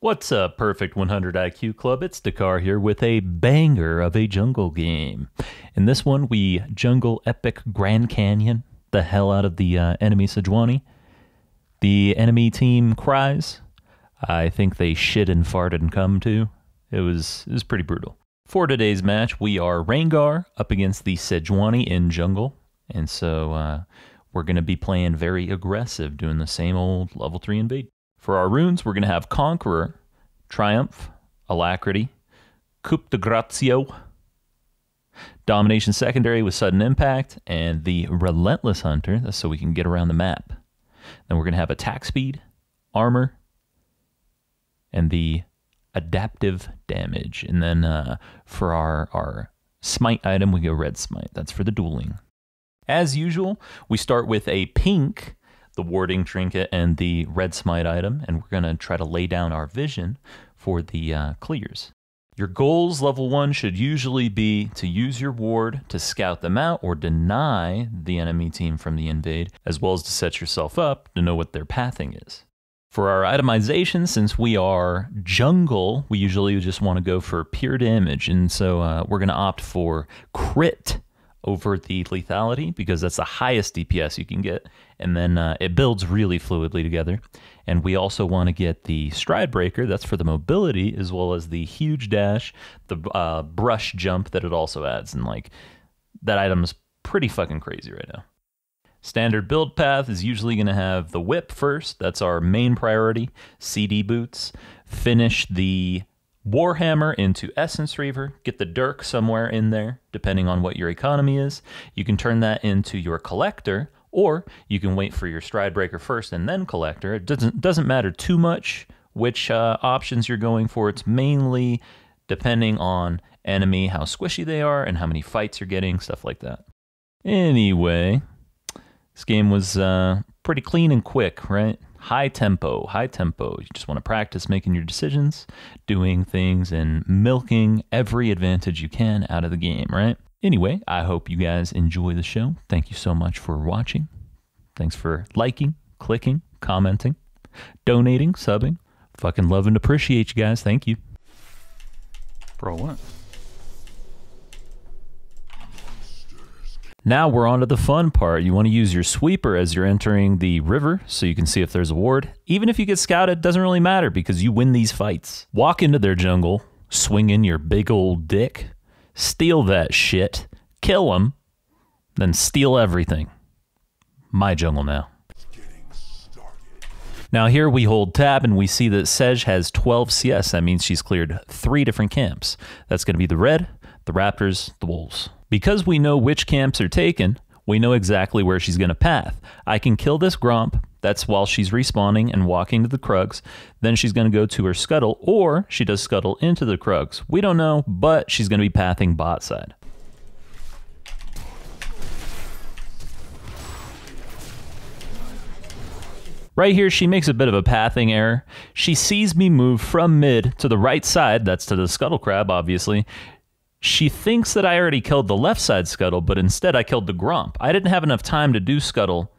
What's up, Perfect 100 IQ Club? It's Dekar here with a banger of a jungle game. In this one, we jungle epic Grand Canyon the hell out of the uh, enemy Sejuani. The enemy team cries. I think they shit and farted and come too. It was it was pretty brutal. For today's match, we are Rengar up against the Sejuani in jungle, and so uh, we're going to be playing very aggressive, doing the same old level three invade. For our runes, we're going to have Conqueror, Triumph, Alacrity, Coup de Grazio, Domination Secondary with Sudden Impact, and the Relentless Hunter, that's so we can get around the map. Then we're going to have Attack Speed, Armor, and the Adaptive Damage. And then uh, for our, our Smite item, we go Red Smite. That's for the dueling. As usual, we start with a pink the warding trinket and the red smite item, and we're going to try to lay down our vision for the uh, clears. Your goals level one should usually be to use your ward to scout them out or deny the enemy team from the invade, as well as to set yourself up to know what their pathing is. For our itemization, since we are jungle, we usually just want to go for pure damage, and so uh, we're going to opt for crit over the lethality because that's the highest DPS you can get. And then uh, it builds really fluidly together. And we also want to get the stride breaker, that's for the mobility, as well as the huge dash, the uh, brush jump that it also adds. And like that item's pretty fucking crazy right now. Standard build path is usually going to have the whip first. That's our main priority. CD boots. Finish the Warhammer into Essence Reaver, get the Dirk somewhere in there, depending on what your economy is. You can turn that into your Collector, or you can wait for your Stride Breaker first and then Collector. It doesn't, doesn't matter too much which uh, options you're going for. It's mainly depending on enemy, how squishy they are, and how many fights you're getting, stuff like that. Anyway, this game was uh, pretty clean and quick, right? High tempo, high tempo. You just want to practice making your decisions, doing things, and milking every advantage you can out of the game, right? Anyway, I hope you guys enjoy the show. Thank you so much for watching. Thanks for liking, clicking, commenting, donating, subbing. Fucking love and appreciate you guys. Thank you. Bro, what? Now we're on to the fun part. You want to use your sweeper as you're entering the river so you can see if there's a ward. Even if you get scouted, doesn't really matter because you win these fights. Walk into their jungle, swing in your big old dick, steal that shit, kill them, then steal everything. My jungle now. Now here we hold tab and we see that Sej has 12 CS. That means she's cleared three different camps. That's going to be the red, the raptors, the wolves. Because we know which camps are taken, we know exactly where she's going to path. I can kill this Gromp. That's while she's respawning and walking to the Krugs. Then she's going to go to her Scuttle, or she does Scuttle into the Krugs. We don't know, but she's going to be pathing bot side. Right here, she makes a bit of a pathing error. She sees me move from mid to the right side, that's to the Scuttle Crab, obviously. She thinks that I already killed the left side scuttle, but instead I killed the Gromp. I didn't have enough time to do scuttle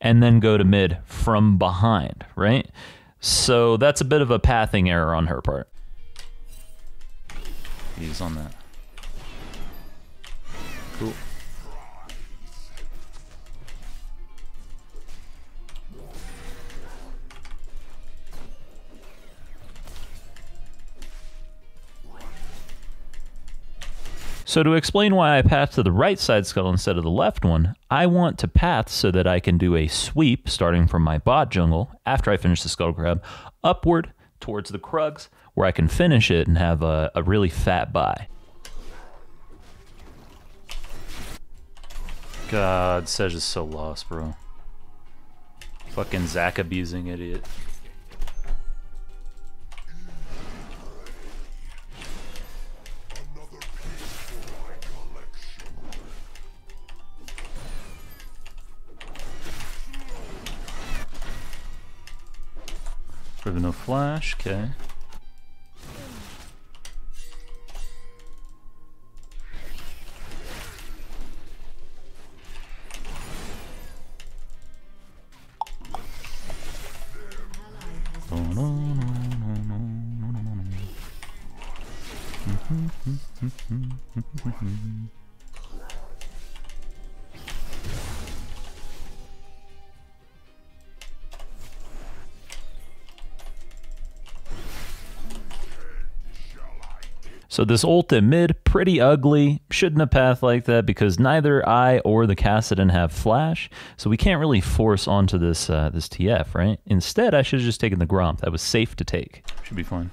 and then go to mid from behind, right? So that's a bit of a pathing error on her part. He's on that. Cool. So to explain why I path to the right side scuttle instead of the left one, I want to path so that I can do a sweep starting from my bot jungle after I finish the scuttle crab upward towards the krugs where I can finish it and have a, a really fat buy. God, Sej is so lost, bro. Fucking Zac abusing idiot. have enough flash, okay. So this ult mid, pretty ugly. Shouldn't have path like that because neither I or the Kassadin have flash, so we can't really force onto this uh, this TF, right? Instead, I should have just taken the Gromp. That was safe to take. Should be fine.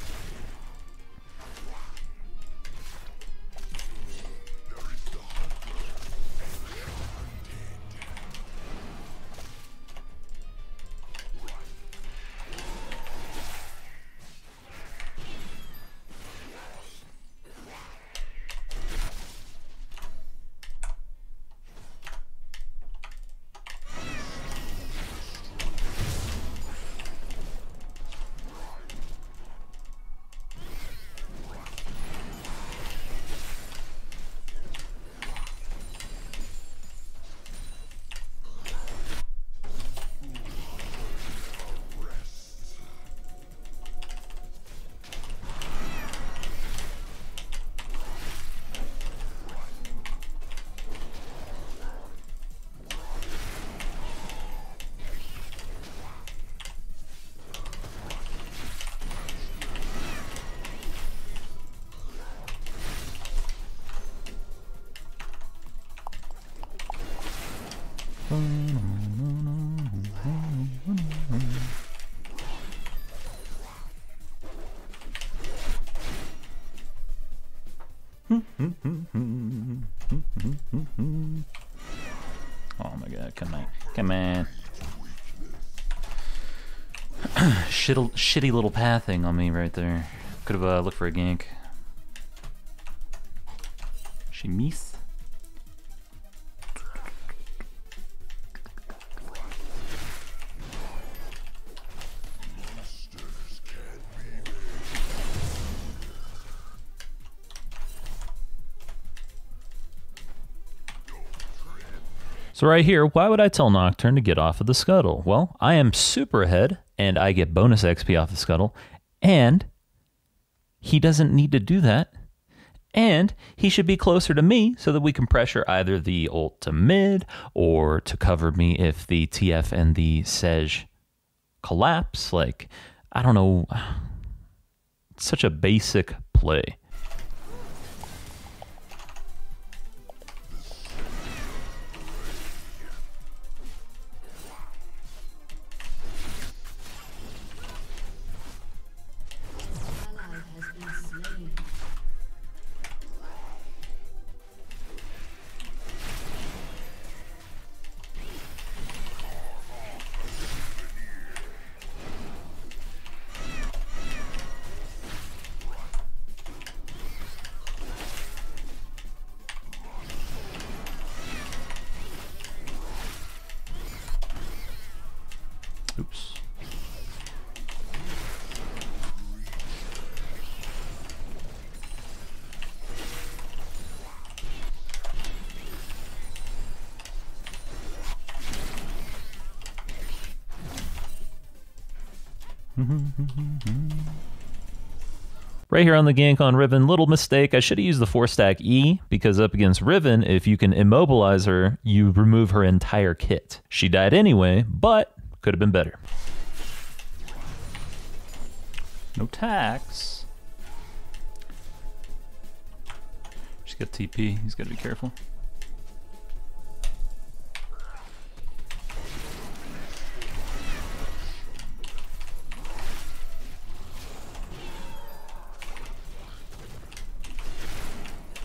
Shitty, little pathing on me right there. Could have uh, looked for a gank. So right here, why would I tell Nocturne to get off of the scuttle? Well, I am super ahead, and I get bonus XP off the scuttle, and he doesn't need to do that. And he should be closer to me so that we can pressure either the ult to mid or to cover me if the TF and the Sej collapse. Like, I don't know. It's such a basic play. Right here on the gank on Riven, little mistake. I should have used the 4 stack E because up against Riven, if you can immobilize her, you remove her entire kit. She died anyway, but could have been better. No tax. Just got TP. He's got to be careful.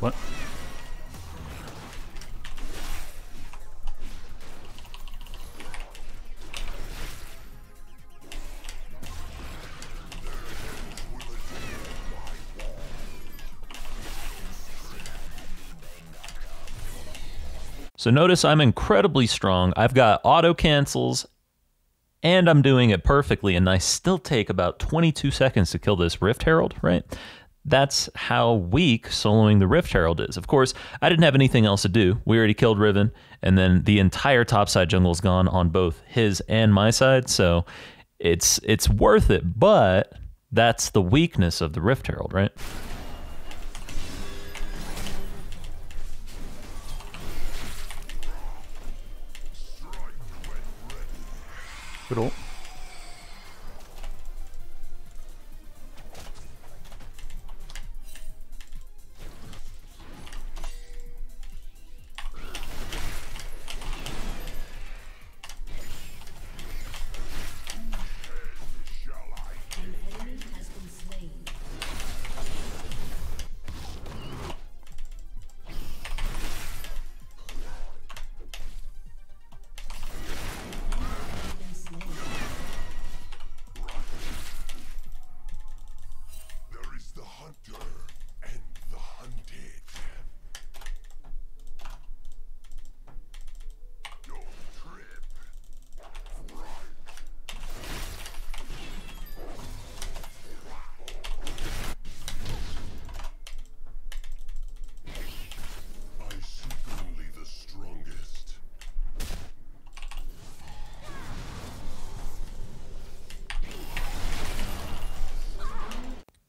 What? So notice I'm incredibly strong. I've got auto cancels and I'm doing it perfectly and I still take about 22 seconds to kill this Rift Herald, right? that's how weak soloing the Rift Herald is. Of course, I didn't have anything else to do. We already killed Riven, and then the entire topside jungle is gone on both his and my side, so it's it's worth it, but that's the weakness of the Rift Herald, right? Good old.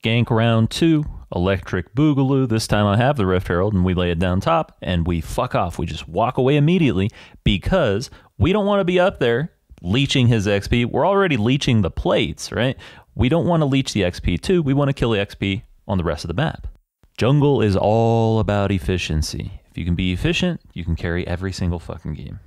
Gank round two, electric boogaloo. This time I have the Rift Herald and we lay it down top and we fuck off. We just walk away immediately because we don't want to be up there leeching his XP. We're already leeching the plates, right? We don't want to leech the XP too. We want to kill the XP on the rest of the map. Jungle is all about efficiency. If you can be efficient, you can carry every single fucking game.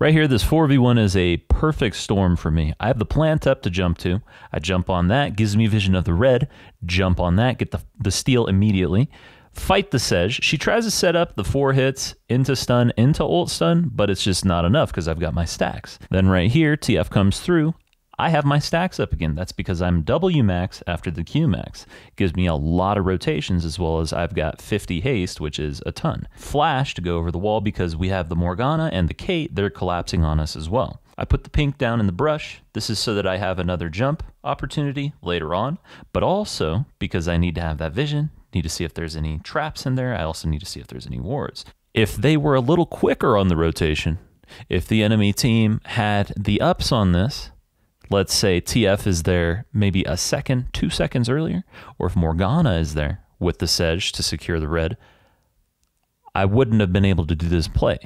Right here, this 4v1 is a perfect storm for me. I have the plant up to jump to. I jump on that, gives me vision of the red. Jump on that, get the, the steal immediately. Fight the Sej. She tries to set up the four hits into stun, into ult stun, but it's just not enough because I've got my stacks. Then right here, TF comes through. I have my stacks up again. That's because I'm W max after the Q max. Gives me a lot of rotations as well as I've got 50 haste, which is a ton. Flash to go over the wall because we have the Morgana and the Kate, they're collapsing on us as well. I put the pink down in the brush. This is so that I have another jump opportunity later on, but also because I need to have that vision, need to see if there's any traps in there. I also need to see if there's any wards. If they were a little quicker on the rotation, if the enemy team had the ups on this, let's say TF is there maybe a second, two seconds earlier, or if Morgana is there with the Sej to secure the red, I wouldn't have been able to do this play.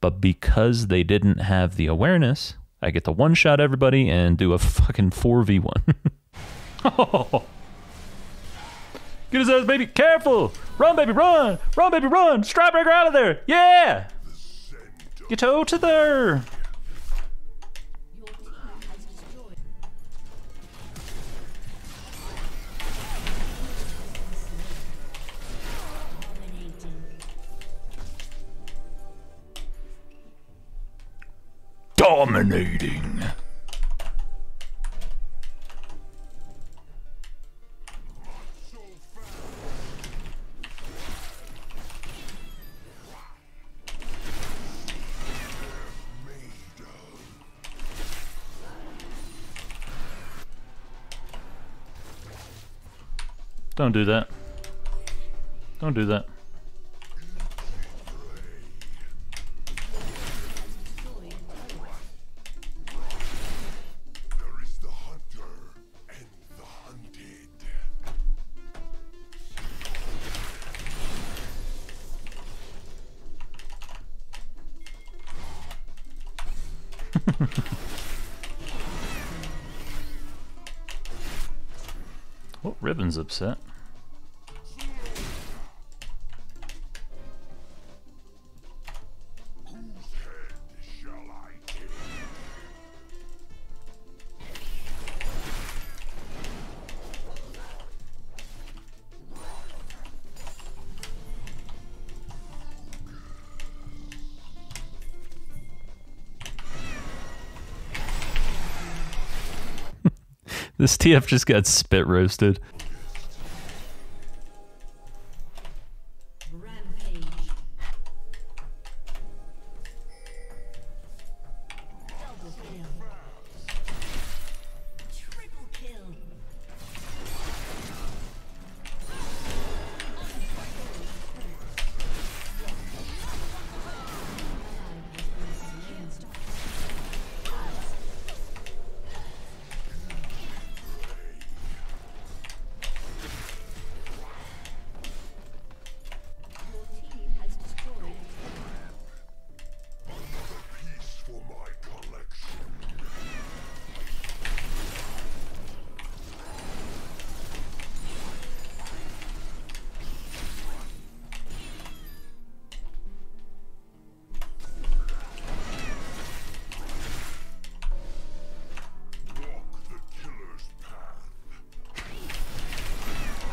But because they didn't have the awareness, I get to one shot everybody and do a fucking 4v1. oh. Get his ass, baby. Careful. Run, baby, run. Run, baby, run. Stridebreaker out of there. Yeah. Get out to there. Dominating. Don't do that. Don't do that. Oh, Riven's upset. This TF just got spit roasted.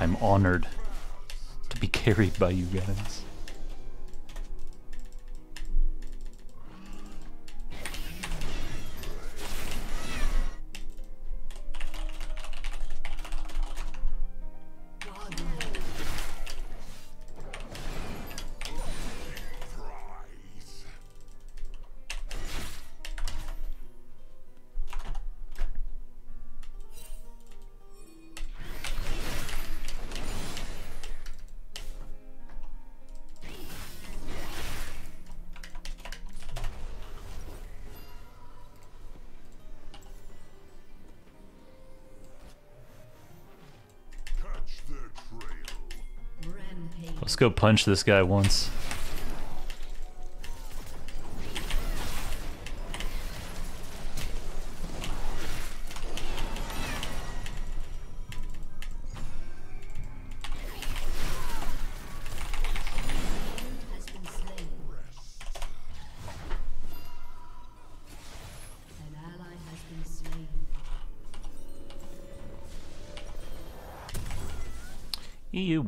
I'm honored to be carried by you guys. Let's go punch this guy once.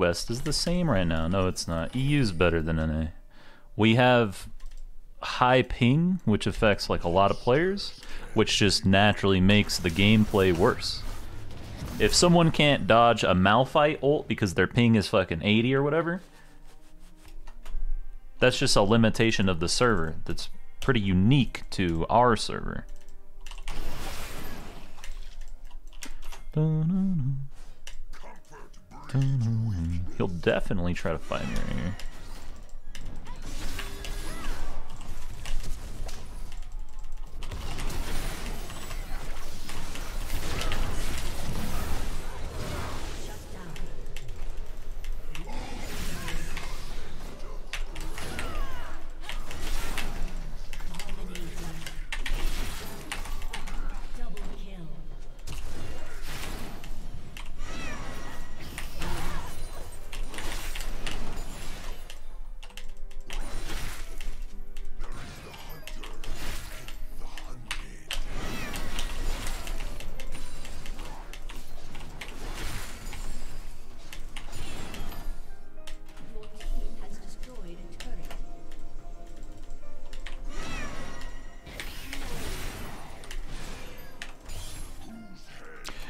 EU is the same right now. No, it's not. EU's better than NA. We have high ping, which affects like a lot of players, which just naturally makes the gameplay worse. If someone can't dodge a Malphite ult because their ping is fucking 80 or whatever, that's just a limitation of the server that's pretty unique to our server. Dun-dun-dun. Dun-dun-dun. He'll definitely try to find me right here.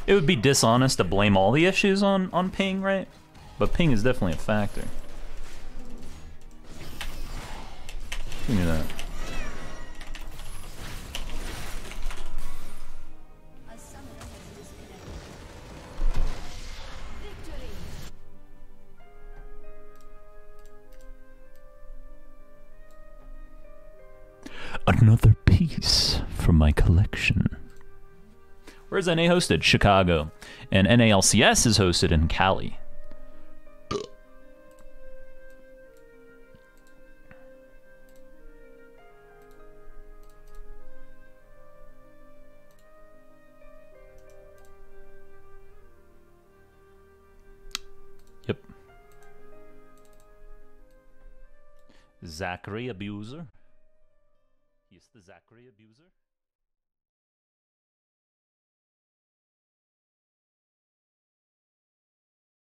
It would be dishonest to blame all the issues on, on ping, right? But ping is definitely a factor. Give me that. Another piece from my collection. Where's NA hosted? Chicago. And NALCS is hosted in Cali. Yep. Zachary Abuser. He's the Zachary Abuser.